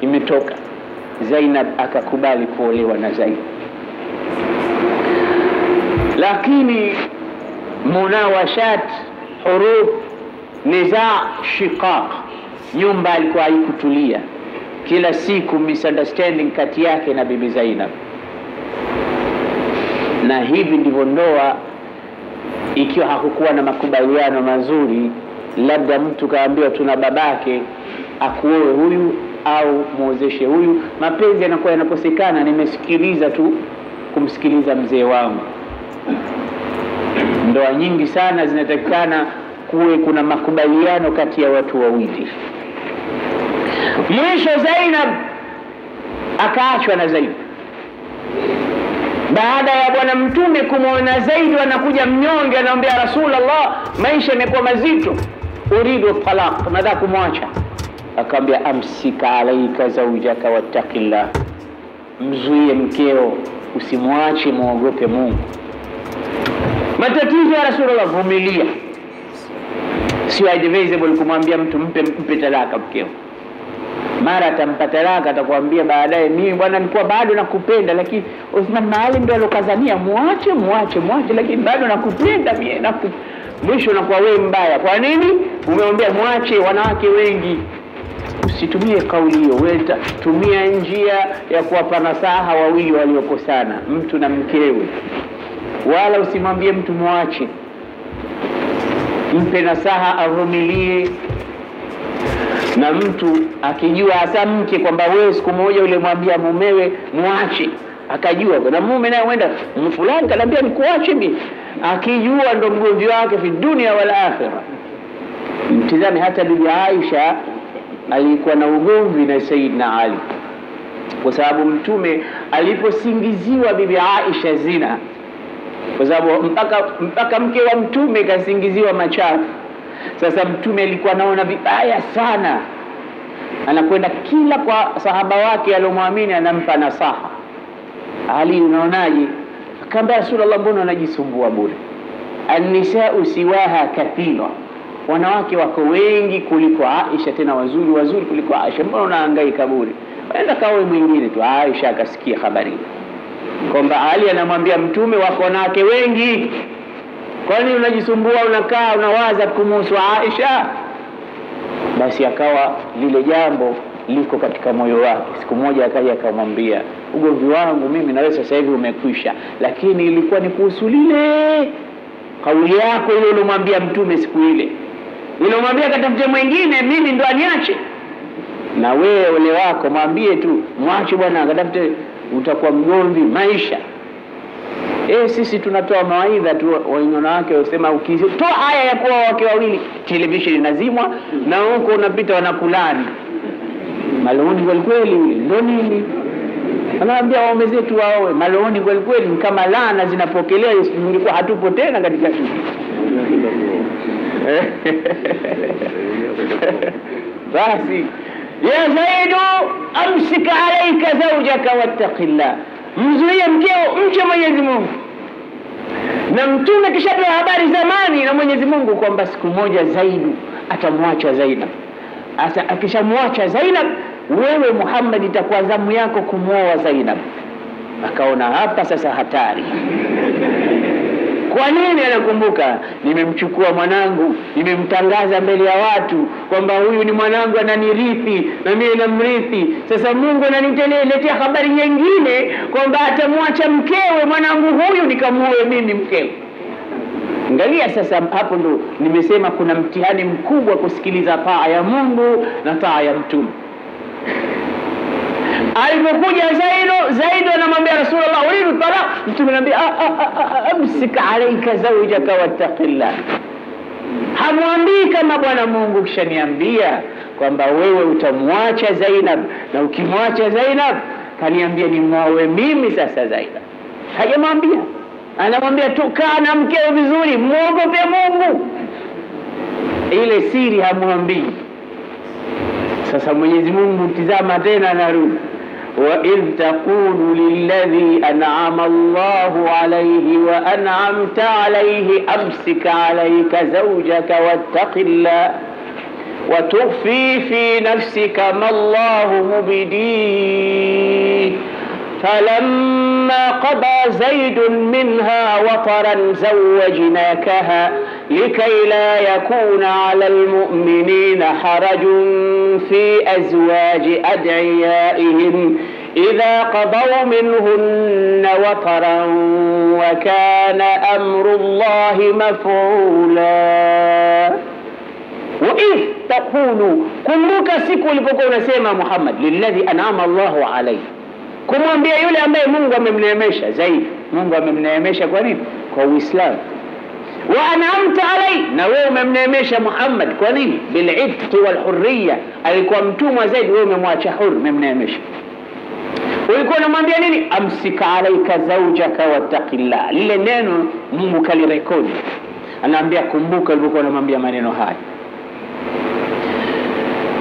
imetoka, Zainab akakubali kuolewa na Zaid, lakini munawashat, huruf, niza, shiqaq, nyumba alikuwa haikutulia kila siku misunderstanding kati yake na bibi Zainab, na hivi ndivyo ndoa, ikiwa hakukuwa na makubaliano mazuri, labda mtu kaambiwa tuna babake akuoe huyu au muozeshe huyu, mapenzi yanakuwa yanakosekana. Nimesikiliza tu kumsikiliza mzee wangu. Ndoa nyingi sana zinatakikana kuwe kuna makubaliano kati ya watu wawili. Mwisho Zainab akaachwa na Zaid baada ya bwana mtume kumwona Zaidi anakuja mnyonge, anamwambia Rasulullah, maisha yamekuwa mazito, uridu talaq, nataka kumwacha. Akamwambia amsika alaika zaujaka wattaqillah, mzuie mkeo, usimwache, muogope Mungu. Matatizo ya Rasulullah, vumilia. Sio advisable kumwambia mtu mpe, mpe talaka mkeo mara atampa talaka, atakwambia baadaye, mimi bwana nilikuwa bado nakupenda, lakini Uthman Maalim ndo alokazania muache, muache, muache, lakini bado nakupenda mie naku... mwisho nakuwa wewe mbaya. Kwa nini umeombea muache? Wanawake wengi, usitumie kauli hiyo, wewe tumia njia ya kuwapa nasaha wawili waliokosana, mtu na mkewe, wala usimwambie mtu mwache, mpe nasaha, avumilie. Na mtu akijua hasa mke kwamba wewe siku moja ulimwambia mumewe mwache, akajua na mume naye huenda fulani kanaambia nikuache mimi, akijua ndo mgomvi wake fi dunia wal akhira. Mtizame hata bibi Aisha alikuwa na ugomvi na Sayyidina Ali. Kwa sababu mtume aliposingiziwa bibi Aisha zina, kwa sababu mpaka, mpaka mke wa mtume kasingiziwa machafu sasa mtume alikuwa anaona vibaya sana, anakwenda kila kwa sahaba wake aliomwamini anampa nasaha. Ali, unaonaje? Akaambia Rasulullah, mbona unajisumbua bure? Annisau siwaha kathira, wanawake wako wengi kuliko Aisha, tena wazuri wazuri kuliko Aisha, mbona unahangaika bure? Enda kawe mwingine tu. Aisha akasikia habari kwamba Ali anamwambia mtume, wako wanawake wengi kwani unajisumbua unakaa unawaza kumuhusu Aisha? Basi akawa lile jambo liko katika moyo wake. Siku moja akaja akamwambia, ugomvi wangu mimi na wewe sasa hivi umekwisha, lakini ilikuwa ni kuhusu lile kauli yako ile uliomwambia mtume siku ile, uliomwambia katafute mwingine, mimi ndo aniache. Na wewe ole wako, mwambie tu mwache bwana, katafute, utakuwa mgomvi maisha. E, sisi tunatoa mawaidha tu, wanawake wasema, ukitoa haya ya kuwa wake wawili televisheni inazimwa na huko unapita wanakulani maloni kwelikweli. Ndo nini? Anaambia waume zetu waowe maloni kwelikweli, ni kama laana zinapokelewa, ingekuwa hatupo tena katika (laughs) (laughs) basi ya Zaidu amsik alaika zaujaka wattaqillah mzuie mkeo, mche Mwenyezi Mungu. Na mtume kishapewa habari zamani na Mwenyezi Mungu kwamba siku moja Zaidu atamwacha Zainab. Asa akishamwacha Zainab, wewe Muhammad, itakuwa zamu yako kumwoa Zainab. akaona hapa sasa hatari. Kwa nini anakumbuka? Nimemchukua mwanangu, nimemtangaza mbele ya watu kwamba huyu ni mwanangu, ananirithi na mimi namrithi. Sasa Mungu ananiletea habari nyingine kwamba atamwacha mkewe mwanangu huyu, nikamuoe mimi mkewe. Angalia sasa, hapo ndo nimesema kuna mtihani mkubwa kusikiliza taa ya Mungu na taa ya Mtume. Alipokuja Zaido, Zaido anamwambia Rasulullah, uridu talaq. Mtume anambia amsik alaika zaujaka wattaqillah. Hamwambii kama Bwana Mungu kishaniambia kwamba wewe utamwacha Zainab, na ukimwacha Zainab kaniambia ni mwawe mimi sasa Zainab. Hajamwambia, anamwambia tukaa na mkeo vizuri, mwogope Mungu. Ile siri hamwambii. Sasa Mwenyezi Mungu tizama tena, anarudi وإذ تقول للذي أنعم الله عليه وأنعمت عليه أمسك عليك زوجك واتق الله وتخفي في نفسك ما الله مبديه. فلما قضى زيد منها وطرا زوجناكها لكي لا يكون على المؤمنين حرج في أزواج أدعيائهم إذا قضوا منهن وطرا وكان أمر الله مفعولا. وإذ تقول kumbuka siku ulipokuwa unasema Muhammad lilladhi an'ama Allahu alayhi kumwambia yule ambaye Mungu amemneemesha zaidi. Mungu amemneemesha kwa nini? Kwa Uislamu. wa an'amta alai, na wewe umemneemesha Muhammad kwa nini? Bil'itqi wal hurriya, alikuwa mtumwa zaidi, wewe umemwacha huru, umemneemesha. Ulikuwa unamwambia nini? amsika alaika zaujaka wattaqillah. Lile neno Mungu kalirekodi, anaambia kumbuka ulivyokuwa unamwambia maneno haya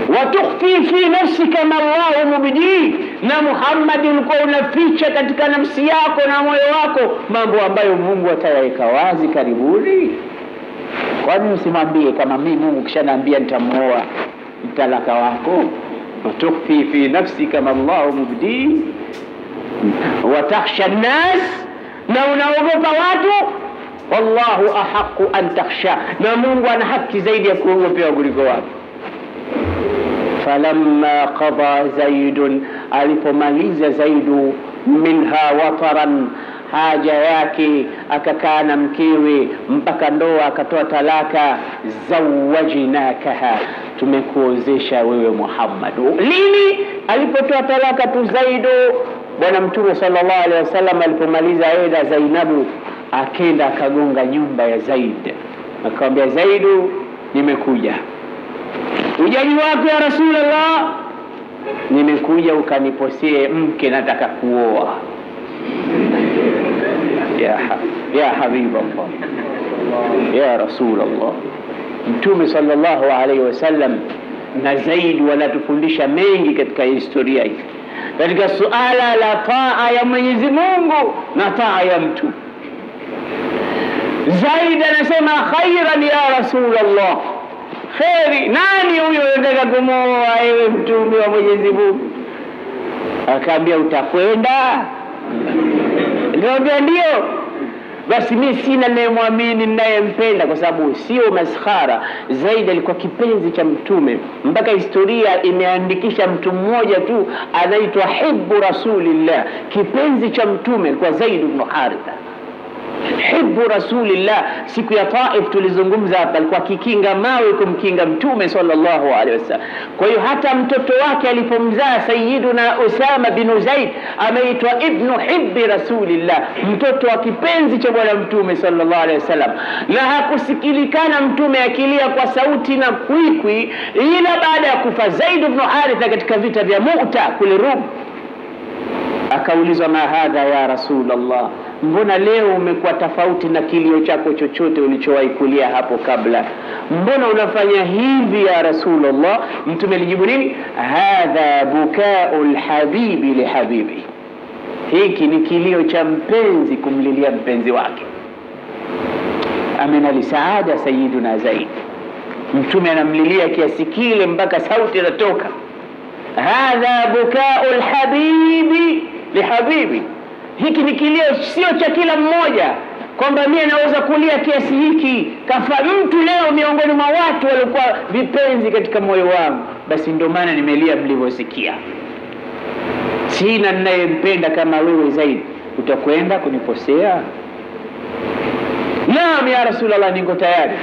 watukhfi fi nafsika ma Allahu mubdii, na Muhammad ulikuwa unaficha katika nafsi yako na moyo wako mambo ambayo Mungu atayaweka wazi karibuni. Kwani usimwambie kama mimi Mungu kishanaambia nitamuoa mtalaka wako? watukhfi fi nafsika ma Allahu mubdii watakhsha nnas, na unaogopa watu wallahu ahaqu an takhsha, na Mungu ana haki zaidi ya kuogopewa kuliko watu falamma qada zaidun, alipomaliza Zaidu minha wataran, haja yake akakaa na mkewe mpaka ndoa akatoa talaka, zawajnakaha, tumekuozesha wewe Muhammad. Lini? Alipotoa talaka tu Zaidu. Bwana Mtume sallallahu alehi wasallam alipomaliza eda Zainabu, akenda akagonga nyumba ya Zaid, akawambia Zaidu, nimekuja ujaji wako ya Rasulullah, nimekuja ukaniposee mke, nataka kuoa. ya, ya habiballah ya Rasulullah. Mtume sallallahu alaihi wasallam na Zaid wanatufundisha mengi katika historia hii, katika suala la taa ya Mwenyezi Mungu na taa ya mtu. Zaid anasema khairan ya Rasulullah kheri. Nani huyo unataka kumwoa ewe mtume wa Mwenyezi Mungu? Akaambia utakwenda. Nikamwambia ndio. Basi mi sina nayemwamini ninayempenda, kwa sababu sio maskhara. Zaidi alikuwa kipenzi cha Mtume, mpaka historia imeandikisha mtu mmoja tu anaitwa hibbu rasulillah, kipenzi cha Mtume kwa Zaid ibn Haritha hibbu rasulillah. Siku ya Taif tulizungumza hapa, alikuwa akikinga mawe kumkinga Mtume sallallahu alaihi wasallam. Kwa hiyo hata mtoto wake alipomzaa Sayyiduna Usama bin Zaid ameitwa ibnu hibbi rasulillah, mtoto wa kipenzi cha bwana Mtume sallallahu alaihi wasallam. Na hakusikilikana Mtume akilia kwa sauti na kwikwi, ila baada ya kufa Zaid ibn Haritha katika vita vya Mu'ta kule Rum. Akaulizwa, ma hadha ya Rasulullah, mbona leo umekuwa tofauti na kilio chako chochote ulichowahi kulia hapo kabla? Mbona unafanya hivi ya Rasulullah? Mtume alijibu nini? hadha bukau lhabibi lihabibi, hiki ni kilio cha mpenzi kumlilia mpenzi wake. Amena lisaada Sayyiduna Zaid, Mtume anamlilia kiasi kile mpaka sauti inatoka hadha bukau lhabibi lihabibi, hiki ni kilio sio cha kila mmoja kwamba mie naweza kulia kiasi hiki. Kafa mtu leo miongoni mwa watu waliokuwa vipenzi katika moyo wangu, basi ndio maana nimelia mlivyosikia. Sina ninayempenda kama wewe zaidi, utakwenda kuniposea? Naam ya Rasulullah, niko tayari.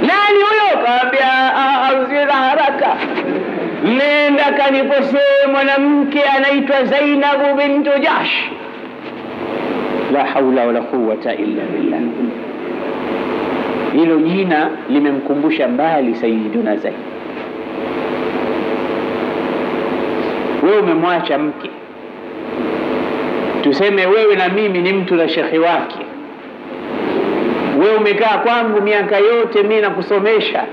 Nani huyo? Kaambia usiwe haraka, nenda kaniposee mwanamke anaitwa Zainabu bintu Jahsh. La haula wala quwwata illa billah. Hilo jina limemkumbusha mbali Sayyiduna Zaid. Wewe umemwacha mke, tuseme wewe na mimi ni mtu na shekhi wake wewe umekaa kwangu miaka yote, mimi nakusomesha.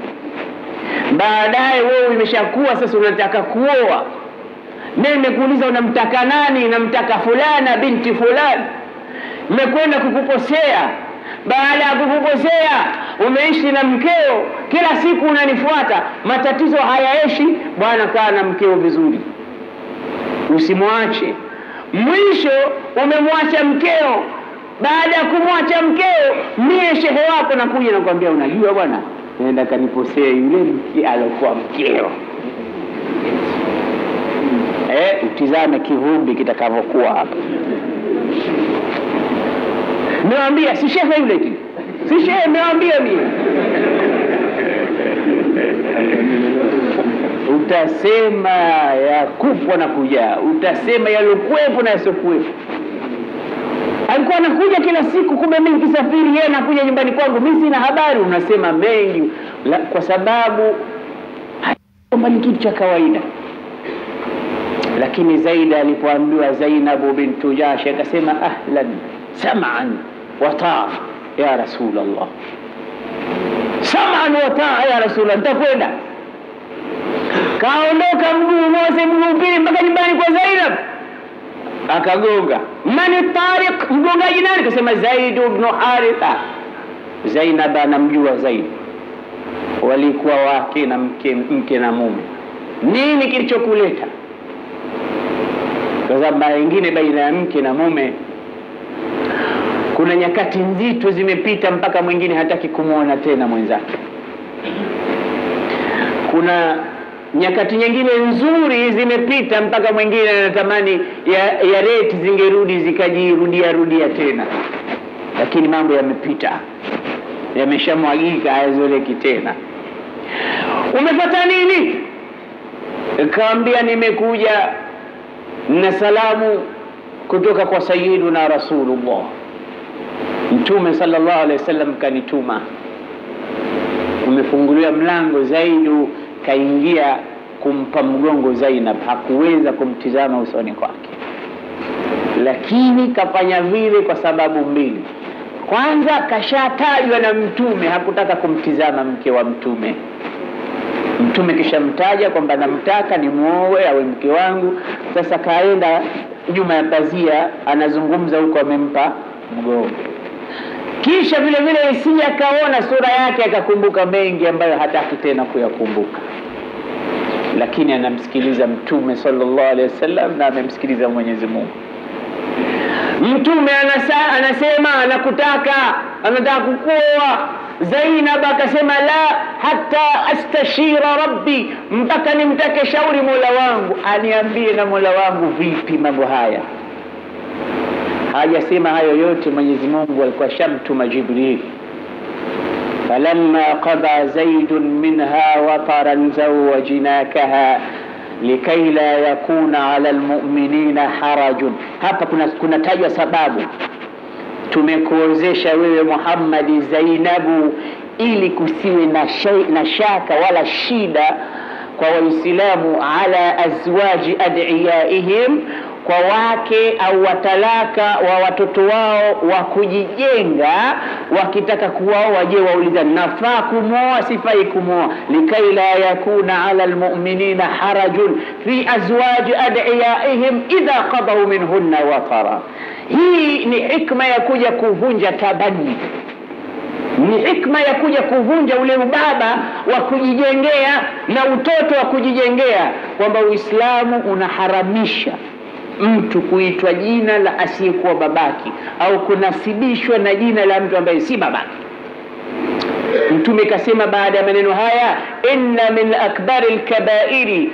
Baadaye wewe umeshakuwa sasa, unataka kuoa. Mimi nimekuuliza unamtaka nani? Namtaka fulana binti fulani. Nimekwenda kukuposea. Baada ya kukuposea, umeishi na mkeo, kila siku unanifuata, matatizo hayaeshi. Bwana, kaa na mkeo vizuri, usimwache. Mwisho umemwacha mkeo baada ya kumwacha mkeo, mie shehe wako nakuja nakwambia, unajua bwana, naenda kaniposee yule mke alokuwa mkeo. Eh, utizame kivumbi kitakavyokuwa hapa. Nimewambia si shehe yule tu, si shehe, nimewambia mie utasema ya kupwa na kujaa, utasema yalokuwepo na yasiokuwepo alikuwa anakuja kila siku, kumbe mimi nikisafiri, yeye anakuja nyumbani kwangu, mimi sina habari. Unasema mengi la, kwa sababu kwamba ni kitu cha kawaida. Lakini Zaid alipoambiwa Zainabu bintu Jashi akasema ahlan sam'an wa taa ya Rasulullah, sam'an wa taa ya Rasulullah, nitakwenda. Kaondoka mguu moja mguu pili mpaka nyumbani kwa Zainab akagonga mani Tariq, mgongaji nani? Kasema Zaid ibn Haritha. Zainab anamjua Zaid, walikuwa wake na mke, mke na mume. Nini kilichokuleta? Kwa sababu mara nyingine baina ya mke na mume kuna nyakati nzito zimepita, mpaka mwingine hataki kumwona tena mwenzake. Kuna nyakati nyingine nzuri zimepita mpaka mwingine anatamani ya, ya reti zingerudi zikajirudia rudia tena, lakini mambo yamepita, yameshamwagika, hayazoleki tena. Umepata nini? Kaambia, nimekuja na salamu kutoka kwa Sayyiduna Rasulullah, Mtume sallallahu alaihi wasallam kanituma. Umefunguliwa mlango Zaidu kaingia kumpa mgongo Zainab, hakuweza kumtizama usoni kwake, lakini kafanya vile kwa sababu mbili. Kwanza, kashatajwa na Mtume, hakutaka kumtizama mke wa Mtume. Mtume kishamtaja kwamba namtaka ni muoe awe mke wangu. Sasa kaenda nyuma ya pazia, anazungumza huko, amempa mgongo kisha vile vile isije akaona sura yake akakumbuka mengi ambayo hataki tena kuyakumbuka, lakini anamsikiliza Mtume sallallahu alaihi wasallam na amemsikiliza Mwenyezi Mungu. Mtume anasa, anasema anakutaka, anataka kukuoa. Zainab akasema la hata astashira rabbi, mpaka nimtake shauri mola wangu, aniambie na mola wangu vipi mambo haya hajasema hayo yote. Mwenyezi Mungu alikuwa shamtuma Jibril, falamma qada zaidun minha wataran zawajnakaha likai la yakuna ala almu'minina harajun. Hapa kuna kunatajwa sababu, tumekuozesha wewe Muhammadi Zainabu ili kusiwe na, shay, na shaka wala shida kwa Waislamu ala azwaji adiyaihim kwa wake au watalaka wa watoto wao wa kujijenga, wakitaka kuwao waje wauliza nafaa kumwoa sifai kumwoa? likai la yakuna ala almu'minina harajun fi azwaji adiyaihim idha qadau minhunna watara. Hii ni hikma ya kuja kuvunja tabani ni hikma ya kuja kuvunja ule ubaba wa kujijengea na utoto wa kujijengea, kwamba Uislamu unaharamisha mtu kuitwa jina la asiyekuwa babaki au kunasibishwa na jina la mtu ambaye si babaki. Mtume kasema baada ya maneno haya, inna min akbari lkabairi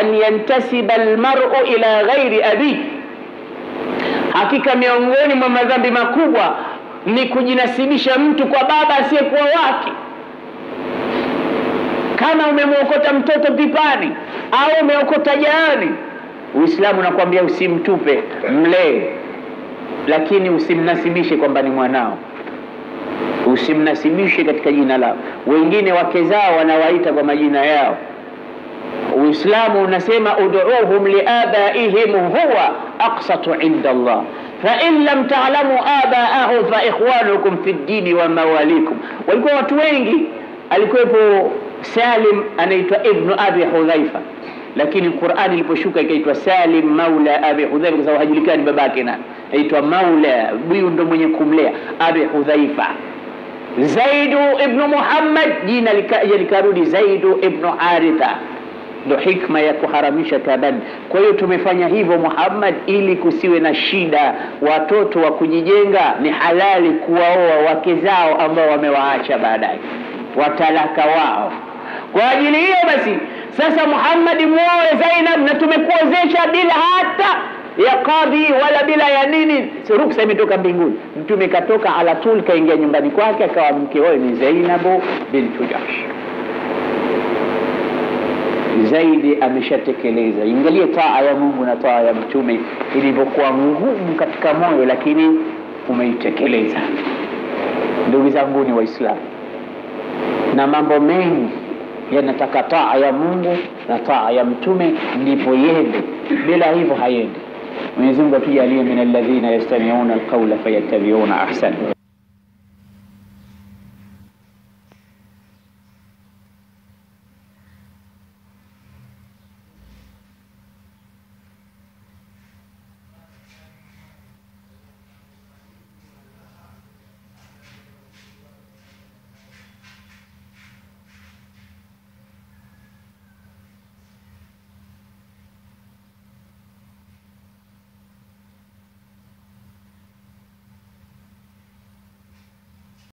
an yantasiba almar'u ila ghairi abi, hakika miongoni mwa madhambi makubwa ni kujinasibisha mtu kwa baba asiyekuwa wake. Kama umemwokota mtoto pipani au umeokota jaani, Uislamu unakwambia usimtupe, mlee, lakini usimnasibishe kwamba ni mwanao usimnasibishe katika jina lao. Wengine wake zao wanawaita kwa majina yao. Uislamu unasema ud'uuhum liabaihim huwa aqsatu inda Allah fain lam ta'lamu abaahum fa ikhwanukum fi ddini wa mawalikum. Walikuwa watu wengi, alikuwepo Salim anaitwa Ibnu Abi Hudhaifa, lakini Qur'ani iliposhuka ikaitwa Salim maula Abi Hudhaifa kwa sababu hajulikani babake na aitwa maula, huyu ndo mwenye kumlea Abi Hudhaifa. Zaidu ibnu Muhammad, jina likarudi Zaidu ibnu Haritha. Ndo hikma ya kuharamisha taban. Kwa hiyo tumefanya hivyo Muhammad, ili kusiwe na shida. Watoto wa kujijenga ni halali kuwaoa wake zao ambao wamewaacha baadaye, watalaka wao. Kwa ajili hiyo basi, sasa Muhammad muoe Zainab, na tumekuozesha bila hata ya kadhi wala bila ya nini, si ruksa imetoka mbinguni. Mtume katoka ala tul, kaingia nyumbani kwake, akawa mke wao ni Zainabu bintu Jahsh. Zaidi ameshatekeleza. Ingalie taa ya Mungu na taa ya Mtume ilivyokuwa ngumu katika moyo, lakini umeitekeleza. Ndugu zangu ni Waislamu, na mambo mengi yanataka taa ya Mungu na taa ya Mtume ndipo yende, bila hivyo hayendi. Mwenyezi Mungu atujalie min yastami'una alqawla fayattabi'una ahsana.